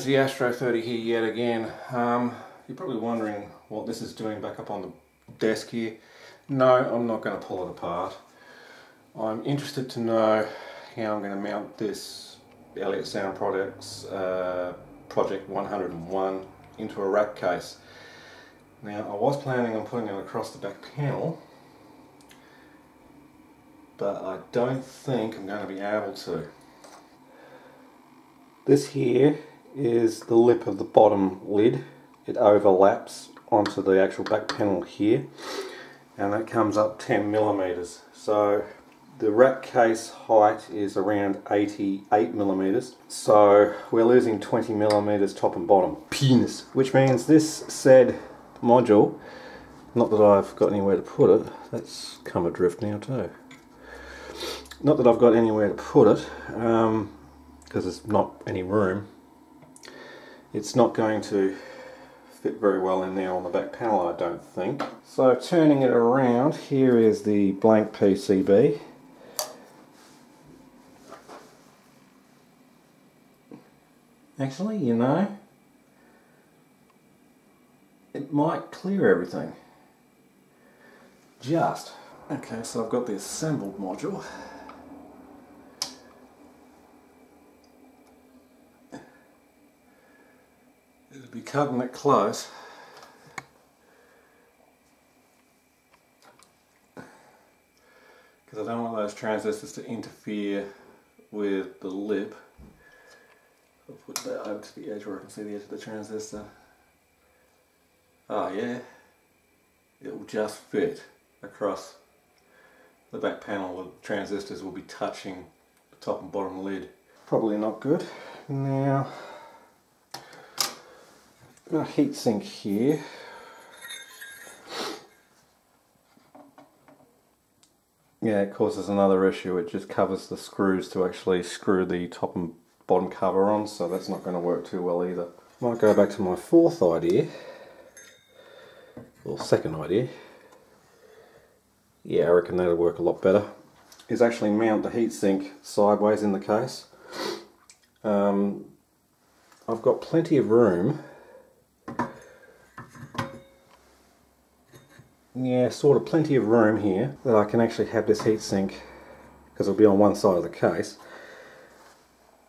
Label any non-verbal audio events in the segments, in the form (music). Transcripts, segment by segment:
Greetings, the Astro 30 here yet again. Um, you're probably wondering what this is doing back up on the desk here. No, I'm not going to pull it apart. I'm interested to know how I'm going to mount this Elliott Sound Products uh, Project 101 into a rack case. Now I was planning on putting it across the back panel but I don't think I'm going to be able to. This here is the lip of the bottom lid. It overlaps onto the actual back panel here and that comes up 10 millimeters. So the rack case height is around 88 millimeters. So we're losing 20 millimeters top and bottom. Penis. Which means this said module, not that I've got anywhere to put it, that's come adrift now too. Not that I've got anywhere to put it, because um, there's not any room. It's not going to fit very well in there on the back panel, I don't think. So turning it around, here is the blank PCB. Actually, you know, it might clear everything. Just. Okay, so I've got the assembled module. Be cutting it close. Because I don't want those transistors to interfere with the lip. I'll put that over to the edge where I can see the edge of the transistor. Oh yeah, it will just fit across the back panel. The transistors will be touching the top and bottom lid. Probably not good. Now, a heatsink here. Yeah, it causes another issue. It just covers the screws to actually screw the top and bottom cover on, so that's not going to work too well either. Might go back to my fourth idea, or second idea. Yeah, I reckon that'll work a lot better. Is actually mount the heatsink sideways in the case. Um, I've got plenty of room yeah, sort of plenty of room here that I can actually have this heatsink because it'll be on one side of the case.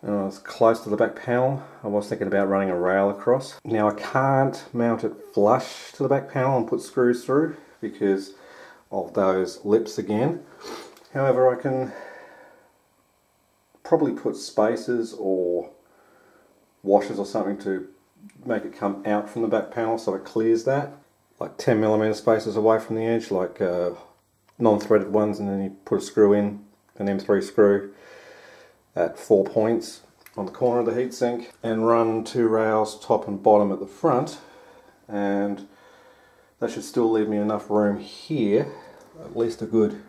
And it's close to the back panel. I was thinking about running a rail across. Now I can't mount it flush to the back panel and put screws through because of those lips again. However, I can probably put spacers or washers or something to make it come out from the back panel so it clears that like 10 millimeter spacers away from the edge, like uh, non-threaded ones, and then you put a screw in, an M3 screw at four points on the corner of the heatsink, and run two rails top and bottom at the front, and that should still leave me enough room here, at least a good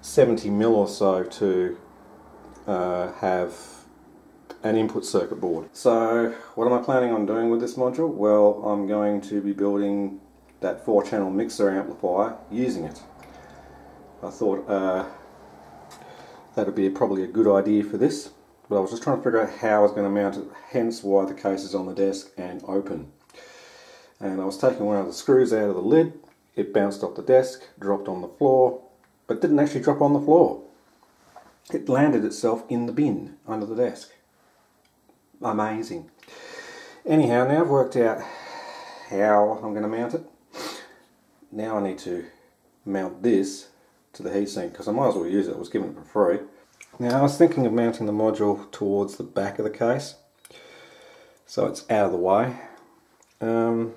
70 mil or so to uh, have an input circuit board. So what am I planning on doing with this module? Well, I'm going to be building that four channel mixer amplifier using it. I thought uh, that would be probably a good idea for this, but I was just trying to figure out how I was going to mount it, hence why the case is on the desk and open. And I was taking one of the screws out of the lid, it bounced off the desk, dropped on the floor, but didn't actually drop on the floor. It landed itself in the bin under the desk amazing. Anyhow, now I've worked out how I'm going to mount it. Now I need to mount this to the heatsink because I might as well use it. I was given it for free. Now I was thinking of mounting the module towards the back of the case so it's out of the way. Um,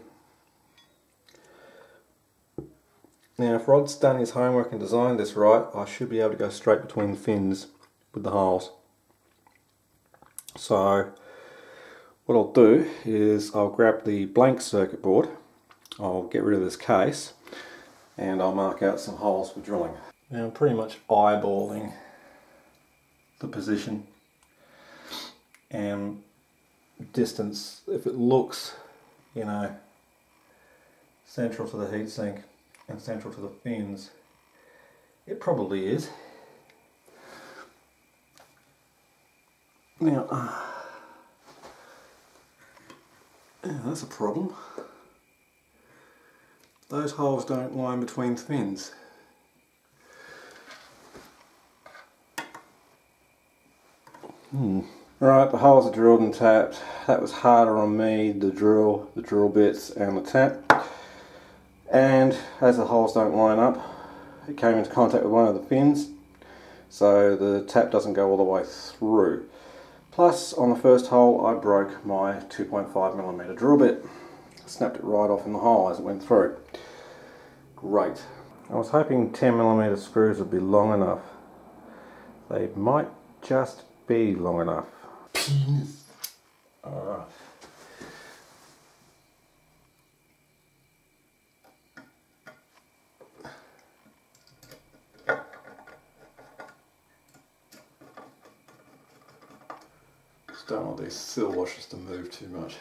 now if Rod's done his homework and designed this right I should be able to go straight between the fins with the holes. So what I'll do is I'll grab the blank circuit board, I'll get rid of this case, and I'll mark out some holes for drilling. Now I'm pretty much eyeballing the position and distance, if it looks, you know, central to the heatsink and central to the fins, it probably is. Now, Yeah, that's a problem. Those holes don't line between fins. Hmm. Right, the holes are drilled and tapped. That was harder on me, the drill, the drill bits and the tap. And as the holes don't line up, it came into contact with one of the fins, so the tap doesn't go all the way through. Plus, on the first hole, I broke my 2.5mm drill bit. Snapped it right off in the hole as it went through. Great. I was hoping 10mm screws would be long enough. They might just be long enough. Penis. Alright. Don't want these Sil washers to move too much.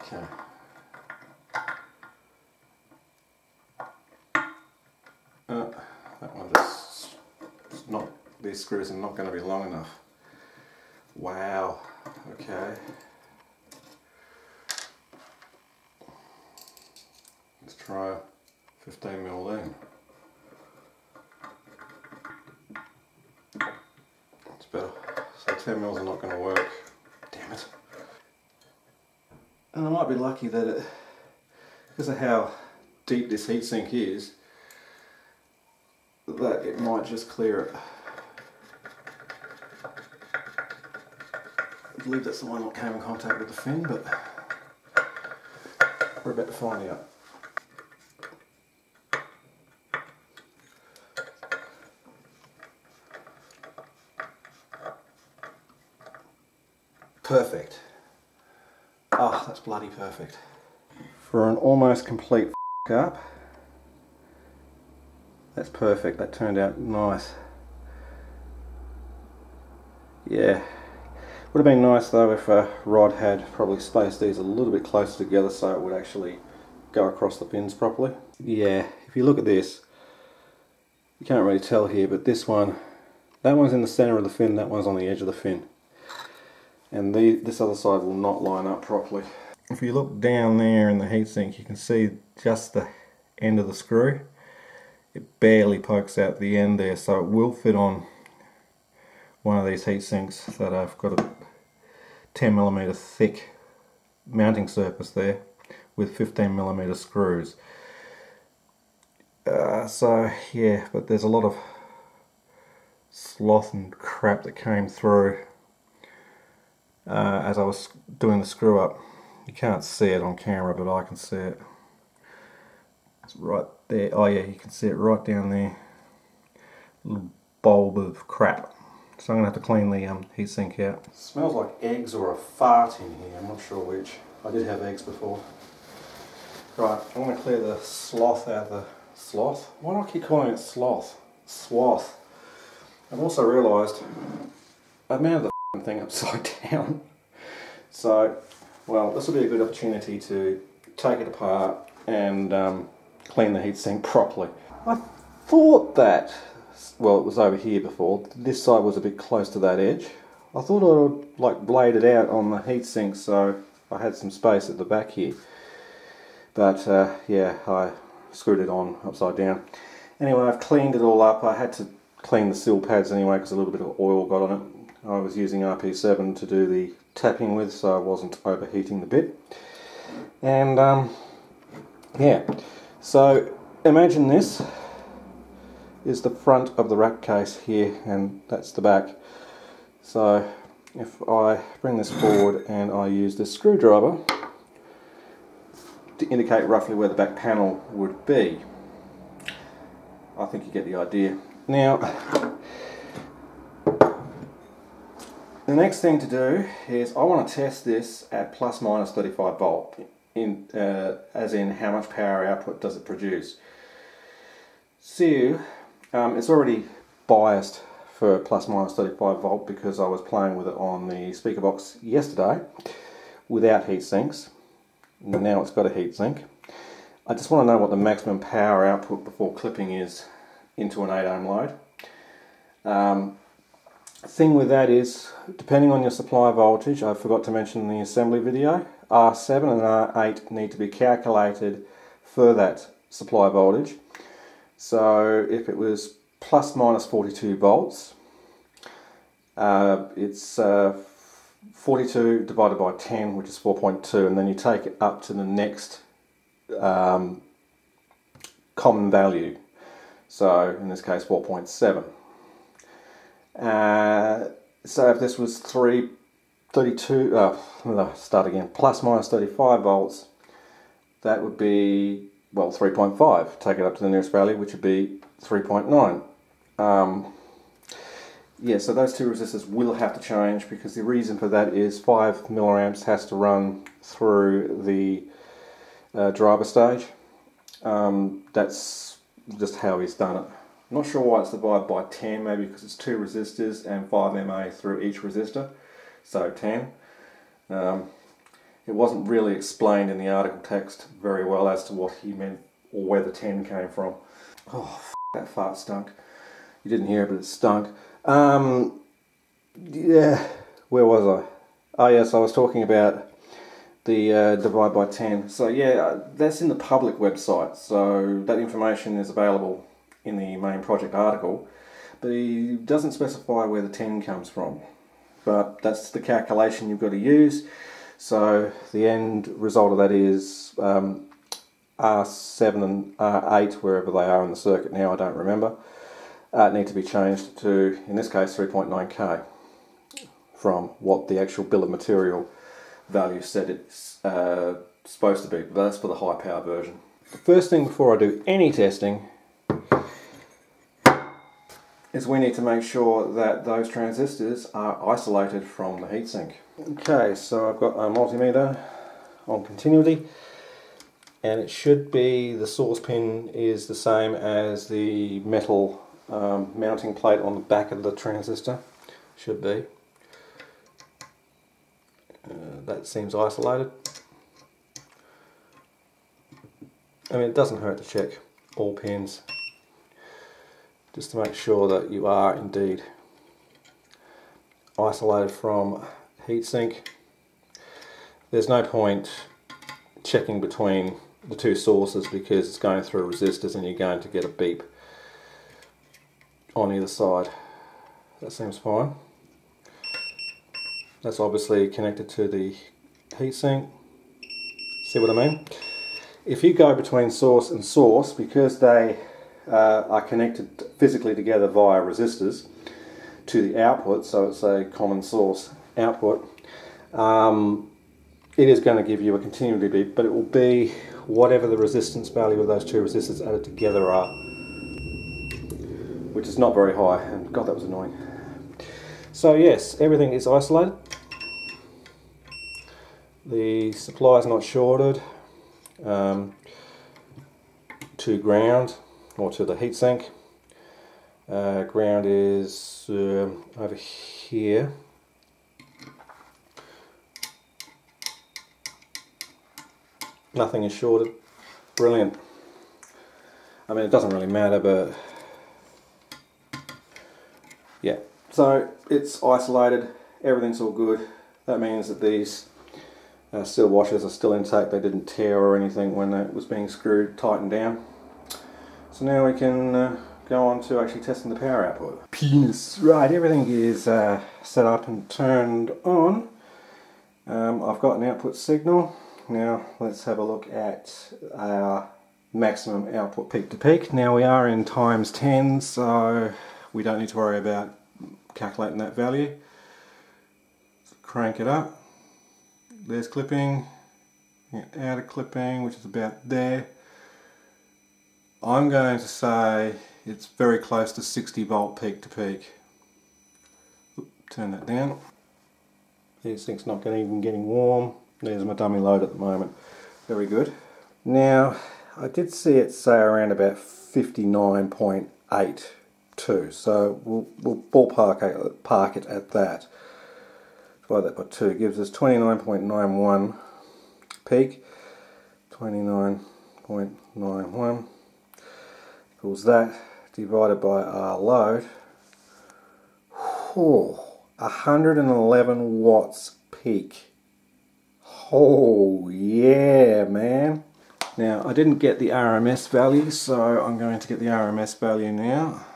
Okay. Uh, that one just not these screws are not going to be long enough. Wow. Okay. Let's try 15 mil then. That's better. So 10 mils are not going to work. Damn it. And I might be lucky that it, because of how deep this heatsink is, that it might just clear it. I believe that's the one that came in contact with the fin, but we're about to find out. Perfect. Oh, that's bloody perfect. For an almost complete up, that's perfect. That turned out nice. Yeah. Would have been nice though if a rod had probably spaced these a little bit closer together so it would actually go across the fins properly. Yeah, if you look at this, you can't really tell here, but this one, that one's in the center of the fin, that one's on the edge of the fin. And the, this other side will not line up properly. If you look down there in the heatsink, you can see just the end of the screw. It barely pokes out the end there, so it will fit on one of these heat sinks that I've got a 10 millimeter thick mounting surface there with 15 millimeter screws. Uh, so yeah, but there's a lot of sloth and crap that came through uh, as I was doing the screw up. You can't see it on camera, but I can see it. It's right there. Oh yeah, you can see it right down there. Little bulb of crap. So I'm going to have to clean the um, heatsink out. It smells like eggs or a fart in here, I'm not sure which. I did have eggs before. Right, I'm to clear the sloth out of the... Sloth? Why do I keep calling it sloth? Swarf. I've also realised I've mounted the (laughs) upside down. So, well, this will be a good opportunity to take it apart and um, clean the heatsink properly. I thought that well it was over here before, this side was a bit close to that edge. I thought I would like blade it out on the heatsink so I had some space at the back here. But uh, yeah, I screwed it on upside down. Anyway, I've cleaned it all up. I had to clean the seal pads anyway because a little bit of oil got on it. I was using RP7 to do the tapping with so I wasn't overheating the bit. And um, yeah, so imagine this is the front of the rack case here and that's the back. So if I bring this forward and I use this screwdriver to indicate roughly where the back panel would be, I think you get the idea. Now, the next thing to do is I want to test this at plus minus 35 volt, in, uh, as in how much power output does it produce. So um, it's already biased for plus minus 35 volt because I was playing with it on the speaker box yesterday without heat sinks. Now it's got a heat sink. I just want to know what the maximum power output before clipping is into an 8 ohm load. Um, thing with that is, depending on your supply voltage, I forgot to mention in the assembly video, R7 and R8 need to be calculated for that supply voltage. So if it was plus minus 42 volts, uh, it's uh, 42 divided by 10, which is 4.2, and then you take it up to the next um, common value. So in this case, 4.7. Uh, so if this was 3, 32, uh, start again, plus minus 35 volts, that would be, well, 3.5. Take it up to the nearest value, which would be 3.9. Um, yeah, so those two resistors will have to change because the reason for that is 5 milliamps has to run through the uh, driver stage. Um, that's just how he's done it. I'm not sure why it's divided by 10, maybe because it's two resistors and 5 MA through each resistor, so 10. Um, it wasn't really explained in the article text very well as to what he meant or where the 10 came from. Oh, that fart stunk. You didn't hear it, but it stunk. Um, yeah, where was I? Oh yes, I was talking about the uh, divide by 10. So yeah, uh, that's in the public website, so that information is available in the main project article, but he doesn't specify where the 10 comes from. But that's the calculation you've got to use. So the end result of that is um, R7 and R8, wherever they are in the circuit now, I don't remember, uh, need to be changed to, in this case, 3.9k from what the actual bill of material value said it's uh, supposed to be. But that's for the high power version. The first thing before I do any testing is we need to make sure that those transistors are isolated from the heatsink. Okay, so I've got a multimeter on continuity and it should be the source pin is the same as the metal um, mounting plate on the back of the transistor should be. Uh, that seems isolated. I mean it doesn't hurt to check all pins just to make sure that you are indeed isolated from heatsink there's no point checking between the two sources because it's going through resistors and you're going to get a beep on either side. That seems fine. That's obviously connected to the heatsink. See what I mean? If you go between source and source, because they uh, are connected physically together via resistors to the output, so it's a common source output, um, it is going to give you a continuity beep, but it will be whatever the resistance value of those two resistors added together are, which is not very high, and God that was annoying. So yes, everything is isolated. The supply is not shorted um, to ground or to the heatsink. Uh, ground is uh, over here. nothing is shorted. Brilliant. I mean, it doesn't really matter, but yeah. So it's isolated, everything's all good. That means that these uh, steel washers are still intact. They didn't tear or anything when it was being screwed, tightened down. So now we can uh, go on to actually testing the power output. Penis. Right, everything is uh, set up and turned on. Um, I've got an output signal. Now let's have a look at our maximum output peak to peak. Now we are in times 10 so we don't need to worry about calculating that value. So crank it up. There's clipping, outer clipping which is about there. I'm going to say it's very close to 60 volt peak to peak. turn that down. These things not even getting warm. There's my dummy load at the moment. Very good. Now, I did see it say around about 59.82, so we'll, we'll ballpark it, park it at that. Divide that by 2 gives us 29.91 peak. 29.91 equals that divided by R load. Whew, 111 watts peak. Oh yeah, man. Now, I didn't get the RMS value, so I'm going to get the RMS value now.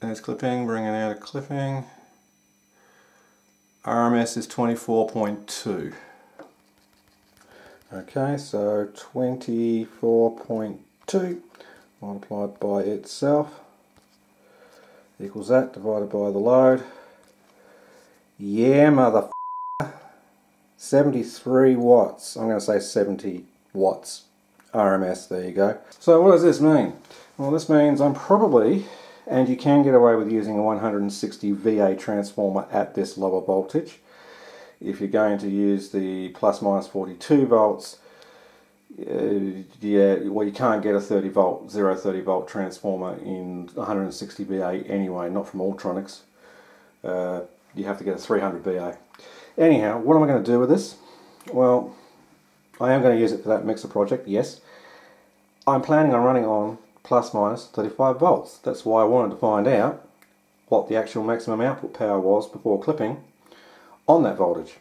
There's clipping, bringing out a clipping. RMS is 24.2. Okay, so 24.2 multiplied by itself equals that divided by the load. Yeah, mother 73 watts. I'm going to say 70 watts RMS. There you go. So what does this mean? Well, this means I'm probably, and you can get away with using a 160 VA transformer at this lower voltage. If you're going to use the plus minus 42 volts, uh, yeah, well, you can't get a 30 volt, 0 30 volt transformer in 160 VA anyway, not from Altronics. Uh, you have to get a 300 VA. Anyhow, what am I going to do with this? Well, I am going to use it for that mixer project, yes. I'm planning on running on plus minus 35 volts. That's why I wanted to find out what the actual maximum output power was before clipping on that voltage.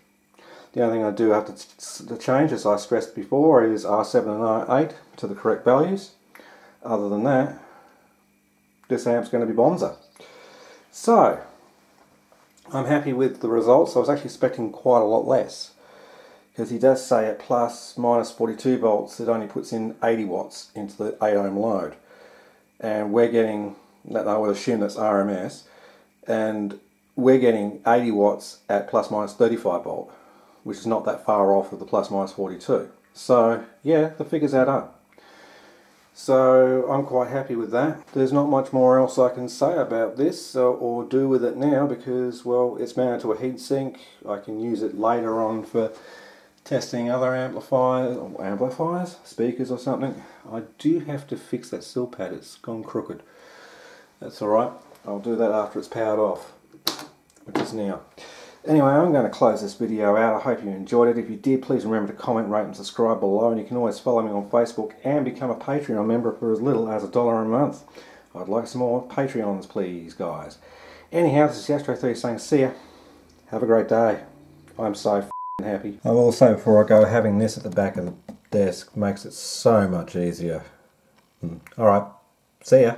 The only thing I do have to, change, as I stressed before, is R7 and R8 to the correct values. Other than that, this amp's going to be Bonza. So, I'm happy with the results. I was actually expecting quite a lot less because he does say at plus minus 42 volts it only puts in 80 watts into the 8 ohm load and we're getting that I would assume that's RMS and we're getting 80 watts at plus minus 35 volt which is not that far off of the plus minus 42 so yeah the figures add up so I'm quite happy with that. There's not much more else I can say about this or do with it now because, well, it's mounted to a heatsink. I can use it later on for testing other amplifiers, amplifiers, speakers or something. I do have to fix that Sil-Pad, it's gone crooked. That's alright, I'll do that after it's powered off, which is now. Anyway, I'm going to close this video out. I hope you enjoyed it. If you did, please remember to comment, rate and subscribe below. And you can always follow me on Facebook and become a Patreon member for as little as a dollar a month. I'd like some more Patreons, please, guys. Anyhow, this is Astro3 saying see ya. Have a great day. I'm so happy. I will say before I go, having this at the back of the desk makes it so much easier. Hmm. Alright, see ya.